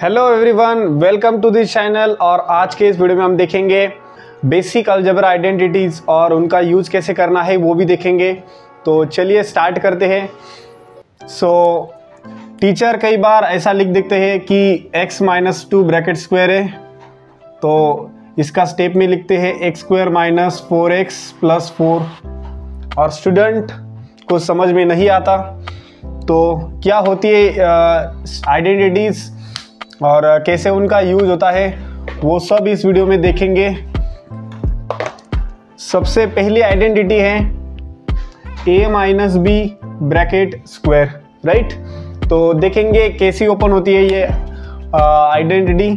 Hello everyone welcome to this channel और आज के इस वीडियो में हम देखेंगे बेसिक अलजबरा आइडेंटिटीज़ और उनका यूज़ कैसे करना है वो भी देखेंगे। तो चलिए स्टार्ट करते हैं। सो so, टीचर कई बार ऐसा लिख देते हैं कि x minus two bracket square है। तो इसका स्टेप में लिखते हैं x square minus four x plus four और स्टूडेंट को समझ में नहीं आता। तो क्या होती है आइडेंटिटीज़ और कैसे उनका यूज़ होता है, वो सब इस वीडियो में देखेंगे। सबसे पहली आइडेंटिटी है a minus b bracket square, right? तो देखेंगे कैसी ओपन होती है ये आइडेंटिटी।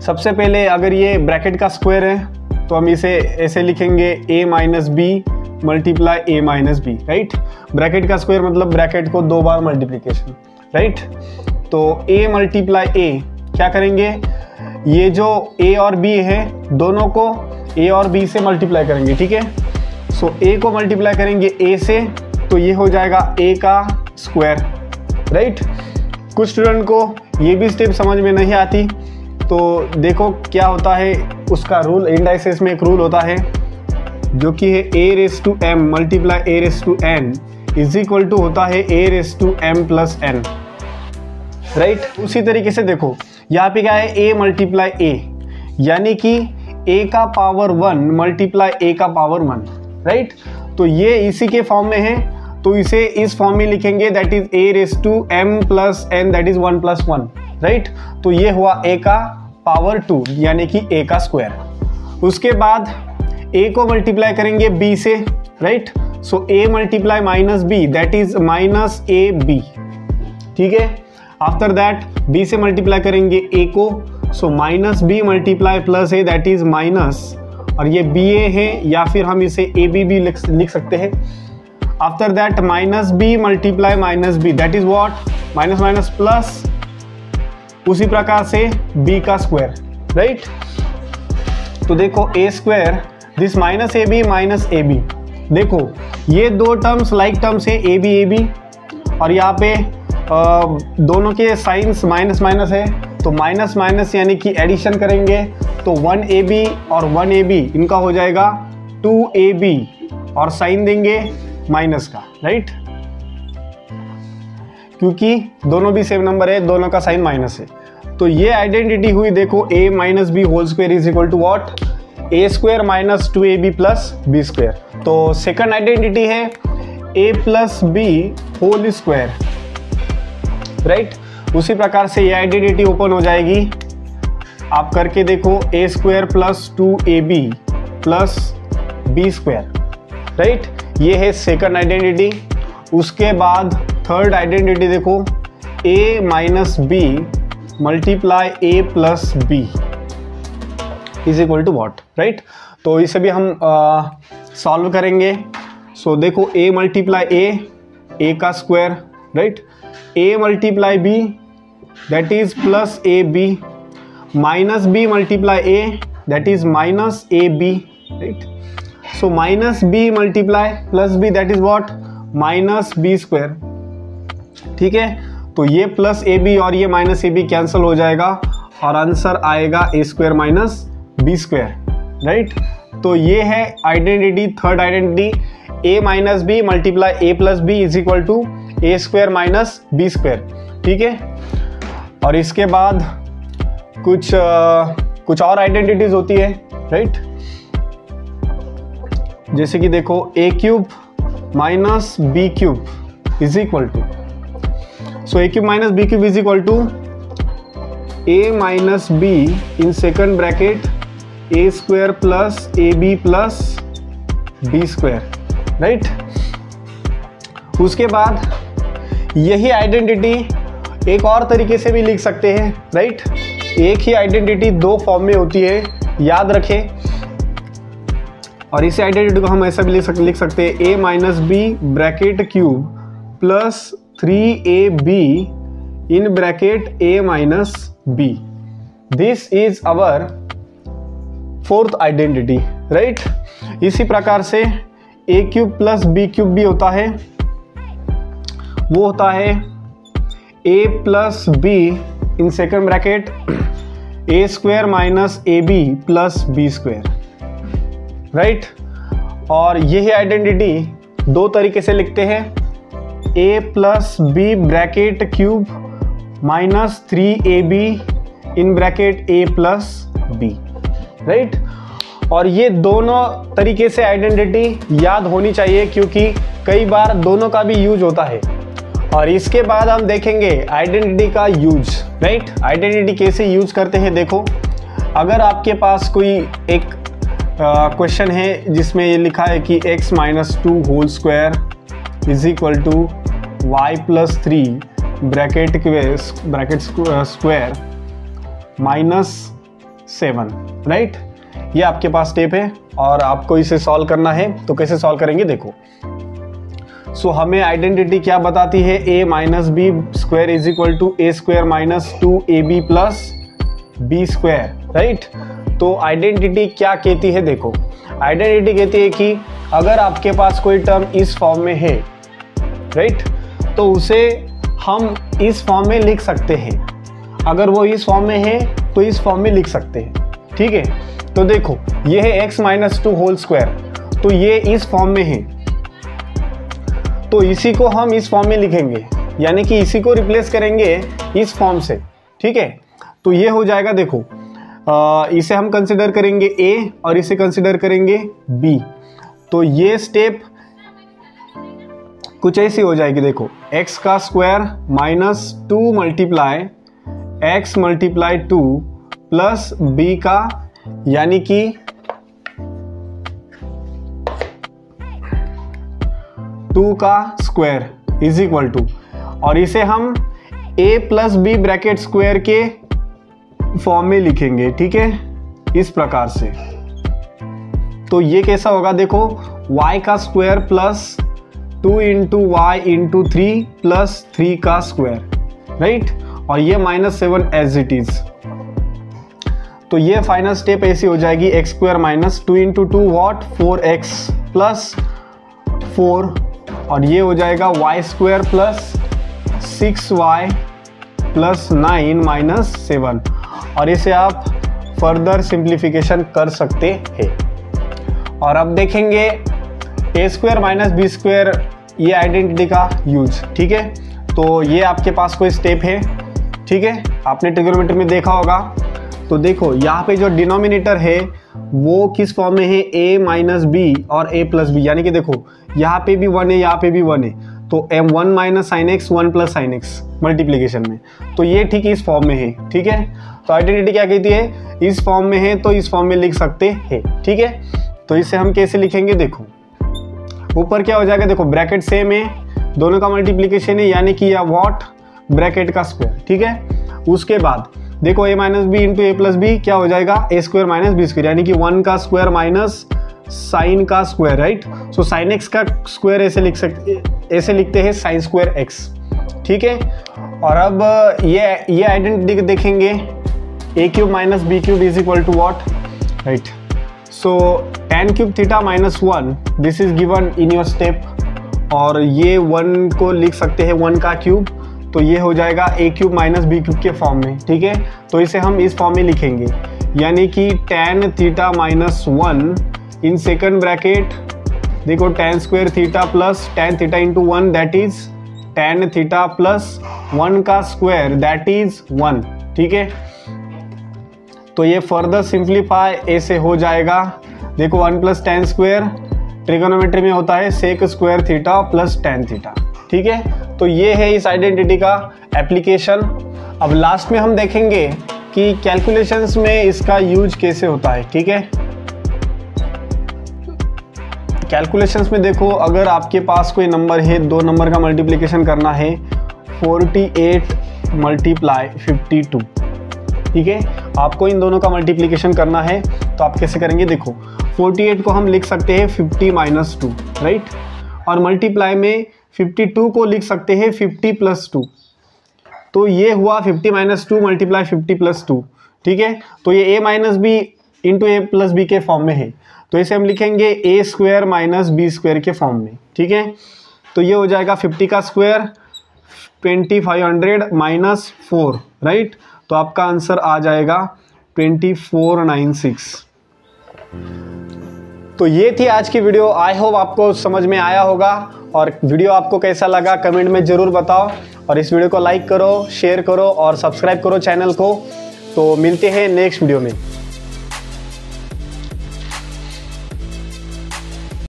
सबसे पहले अगर ये ब्रैकेट का स्क्वायर है तो हम इसे ऐसे लिखेंगे a minus b multiply a minus b right? Bracket का स्क्वायर मतलब ब्रैकेट को दो बार मल्टीप्लीकेशन राइट? तो a मल्टीप्लाई ए क्या करेंगे? ये जो a और b है, दोनों को ए और बी से मल्टीप्लाई करेंगे, ठीक है? सो a को मल्टीप्लाई करेंगे a से तो ये हो जाएगा a का स्क्वायर राइट कुछ स्टूडेंट को ये भी स्टेप समझ में नहीं आती तो देखो क्या होता है, उसका रूल इंडाइसिस में एक रूल होता है, जो कि है a raise to m multiply a raise to n is equal to होता है a raise to m plus n right? उसी तरीके से देखो, यहाँ पे क्या है? ए मल्टीप्लाई ए यानी कि ए का पावर वन मल्टीप्लाई ए का पावर वन राइट? तो ये इसी के फॉर्म में है। तो इसे इस फॉर्म में लिखेंगे that is a raise to m plus n that is one plus one right? तो ये हुआ ए का पावर टू यानी कि ए का स्क्वायर उसके बाद ए को मल्टीप्लाई करेंगे बी से, right? So a multiply minus b that is minus a b ठीक है? आफ्टर दैट बी से मल्टीप्लाई करेंगे ए को so minus b multiply plus a that is minus और ये बी ए है, या फिर हम इसे ए बी भी लिख सकते हैं। After that minus b multiply minus b that is what minus minus plus उसी प्रकार से बी का स्क्वायर राइट तो देखो a square this minus a b minus a b देखो, ये दो टर्म्स लाइक टर्म्स है ए बी ए बी और यहाँ पे दोनों के साइंस माइनस माइनस है तो माइनस माइनस यानी कि एडिशन करेंगे तो वन ए बी और वन ए बी, इनका हो जाएगा टू ए बी, और साइन देंगे माइनस का, राइट? क्योंकि दोनों भी सेम नंबर है, दोनों का साइन माइनस है। तो ये आइडेंटिटी हुई, देखो, a minus b whole square is equal to what? A square minus two a b plus b square. तो सेकंड आइडेंटिटी है, a plus b whole square. Right? उसी प्रकार से ये आइडेंटिटी ओपन हो जाएगी। आप करके देखो a square plus two a b plus b square right ये है सेकंड आइडेंटिटी उसके बाद थर्ड आइडेंटिटी देखो a minus b multiply a plus b is equal to what right तो इसे भी हम सॉल्व करेंगे। सो so, देखो ए मल्टीप्लाई ए ए का square right a multiply b that is plus a b minus b multiply a that is minus a b right so minus b multiply plus b that is what minus b square ठीक है? तो ये plus a b और ये minus A B cancel हो जाएगा और answer आएगा a square minus b square right तो ये है identity third identity a minus b multiply a plus b is equal to a square minus b square ठीक है? और इसके बाद कुछ आ, कुछ और आइडेंटिटीज होती है राइट जैसे कि देखो a cube minus b cube is equal to so a cube minus b cube is equal to a minus b in second bracket a square plus a b plus b square right उसके बाद यही identity एक और तरीके से भी लिख सकते हैं राइट एक ही आइडेंटिटी दो फॉर्म में होती है, याद रखें। और इसी आइडेंटिटी को हम ऐसा भी लिख सकते लिख सकते हैं a minus b bracket cube plus three a b in bracket a minus b this is our fourth identity right इसी प्रकार से a cube plus b cube भी होता है। वो होता है a plus b in second bracket a square minus a b plus b square right और यही आइडेंटिटी दो तरीके से लिखते हैं। A plus b bracket cube minus three a b in bracket a plus b right और ये दोनों तरीके से आइडेंटिटी याद होनी चाहिए क्योंकि कई बार दोनों का भी यूज़ होता है। और इसके बाद हम देखेंगे आइडेंटिटी का यूज़ राइट आइडेंटिटी कैसे यूज़ करते हैं, देखो। अगर आपके पास कोई एक क्वेश्चन है, जिसमें ये लिखा है कि x minus two whole square is equal to y plus three bracket bracket square minus seven right ये आपके पास स्टेप है और आपको इसे सॉल्व करना है। तो कैसे सॉल्व करेंगे, देखो। सो so, हमें आइडेंटिटी क्या बताती है? A minus b square is equal to a square minus two a b plus b square right तो आइडेंटिटी क्या कहती है? देखो आइडेंटिटी कहती है कि अगर आपके पास कोई टर्म इस फॉर्म में है राइट तो उसे हम इस फॉर्म में लिख सकते हैं। अगर वो इस फॉर्म में है तो इस फॉर्म में लिख सकते हैं ठीक है? तो देखो ये है x minus two whole square तो ये इस फॉर्म में है। तो इसी को हम इस फॉर्म में लिखेंगे। यानी कि इसी को रिप्लेस करेंगे इस फॉर्म से। ठीक है? तो ये हो जाएगा देखो आ, इसे हम कंसिडर करेंगे ए और इसे कंसिडर करेंगे बी तो ये स्टेप कुछ ऐसी हो जाएगी देखो। X का square minus two multiply x multiply two plus b का यानी कि टू का स्क्वायर इज़ इक्वल टू। और इसे हम a plus b bracket square के फॉर्म में लिखेंगे, ठीक है? इस प्रकार से। तो ये कैसा होगा देखो, y का square plus two into y into three plus three का स्क्वायर राइट और ये minus seven as it is तो ये फाइनल स्टेप ऐसी हो जाएगी x square minus two into two what four x plus four और ये हो जाएगा y square plus six y plus nine minus seven और इसे आप फर्दर सिंप्लीफिकेशन कर सकते हैं। और अब देखेंगे a square minus b square ये आइडेंटिटी का यूज़ ठीक है? तो ये आपके पास कोई स्टेप है, ठीक है? आपने ट्रिगोनोमेट्री में देखा होगा। तो देखो, यहाँ पे जो डिनोमिनेटर है वो किस फॉर्म में है? A माइनस बी और a प्लस बी यानी कि देखो, यहाँ पे भी वन है, यहाँ पे भी वन है। तो m one minus sine x one plus sine x multiplication में। तो ये ठीक इस फॉर्म में है, ठीक है? तो आइडेंटिटी क्या कहती है? इस फॉर्म में है तो इस फॉर्म में लिख सकते हैं, ठीक है? तो इसे हम कैसे लिखेंगे? देखो, ऊपर क्या हो जाएगा? देखो ब्रैकेट सेम है, दोनों का मल्टीप्लीकेशन है, यानी कि या वॉट ब्रैकेट का स्क्वायर ठीक है? उसके बाद देखो a minus b into a plus b क्या हो जाएगा? A square minus b square यानी कि वन का स्क्वायर माइनस साइन का square right so sine x का स्क्वायर ऐसे लिख सकते ऐसे लिखते हैं साइन स्क्वायर एक्स ठीक है? और अब, ये ये आइडेंटिटी देखेंगे। A cube minus b cube is equal to what right so tan cube theta minus one this is given in your step और ये वन को लिख सकते हैं वन का क्यूब तो ये हो जाएगा a cube minus b cube के फॉर्म में, ठीक है? तो इसे हम इस फॉर्म में लिखेंगे। यानी कि tan theta minus one in second bracket देखो tan square theta plus tan theta into one that is tan theta plus one का स्क्वायर दैट इज़ वन ठीक है? तो ये फर्दर सिंप्लीफाई ऐसे हो जाएगा। देखो one plus tan square trigonometry में होता है sec square theta plus tan theta ठीक है? तो ये है इस आइडेंटिटी का एप्लीकेशन अब लास्ट में हम देखेंगे कि कैलकुलेशंस में इसका यूज़ कैसे होता है, ठीक है? कैलकुलेशंस में देखो, अगर आपके पास कोई नंबर है, दो नंबर का मल्टीप्लिकेशन करना है 48 मल्टीप्लाई 52 ठीक है? आपको इन दोनों का मल्टीप्लिकेशन करना है तो आप कैसे करेंगे? देखो 48 को हम लिख सकते हैं 50 माइनस टू राइट और मल्टीप्लाई में 52 को लिख सकते हैं 50 प्लस टू तो ये हुआ 50 minus two multiply fifty plus two ठीक है? तो ये a minus b into a plus b के फॉर्म में है। तो इसे हम लिखेंगे a square minus b square के फॉर्म में, ठीक है? तो ये हो जाएगा 50 का square twenty five hundred minus four right तो आपका आंसर आ जाएगा ट्वेंटी फोर नाइन सिक्स तो ये थी आज की वीडियो। आई होप आपको समझ में आया होगा और वीडियो आपको कैसा लगा, कमेंट में ज़रूर बताओ। और इस वीडियो को लाइक करो शेयर करो और सब्सक्राइब करो चैनल को। तो मिलते हैं नेक्स्ट वीडियो में।